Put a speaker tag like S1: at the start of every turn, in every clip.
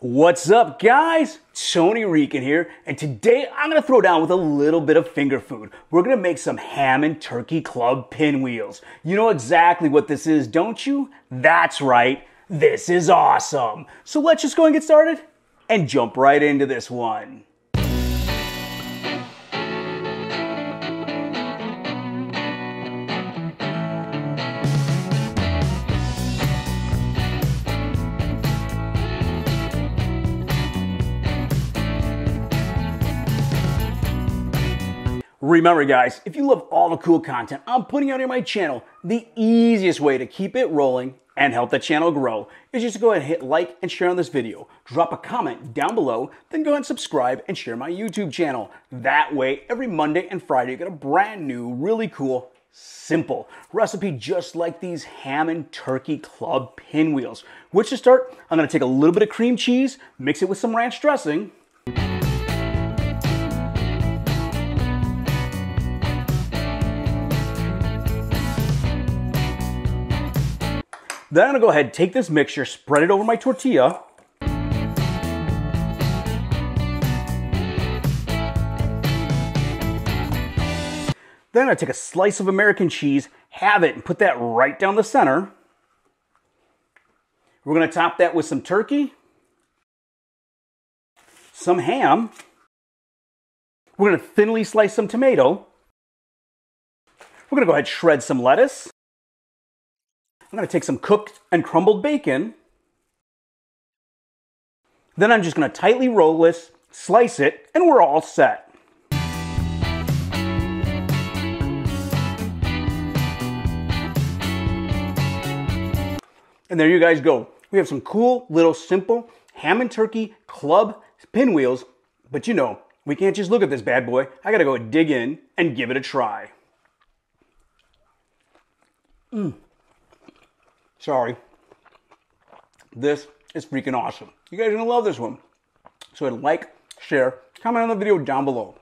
S1: What's up, guys? Tony Rican here, and today I'm gonna throw down with a little bit of finger food. We're gonna make some ham and turkey club pinwheels. You know exactly what this is, don't you? That's right, this is awesome. So let's just go and get started and jump right into this one. Remember guys, if you love all the cool content I'm putting out here on my channel, the easiest way to keep it rolling and help the channel grow is just to go ahead and hit like and share on this video. Drop a comment down below, then go ahead and subscribe and share my YouTube channel. That way, every Monday and Friday you get a brand new, really cool, simple recipe just like these ham and turkey club pinwheels. Which to start, I'm gonna take a little bit of cream cheese, mix it with some ranch dressing, Then I'm gonna go ahead, take this mixture, spread it over my tortilla. Then I'm take a slice of American cheese, have it, and put that right down the center. We're gonna top that with some turkey, some ham. We're gonna thinly slice some tomato. We're gonna go ahead shred some lettuce. I'm to take some cooked and crumbled bacon. Then I'm just to tightly roll this, slice it, and we're all set. And there you guys go. We have some cool little simple ham and turkey club pinwheels, but you know, we can't just look at this bad boy. I gotta go dig in and give it a try. Mmm. Sorry. This is freaking awesome. You guys are gonna love this one. So like, share, comment on the video down below.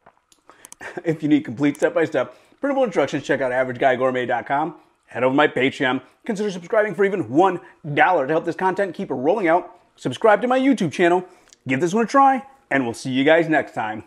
S1: if you need complete step-by-step printable instructions, check out averageguygourmet.com. Head over to my Patreon. Consider subscribing for even $1 to help this content keep rolling out. Subscribe to my YouTube channel. Give this one a try, and we'll see you guys next time.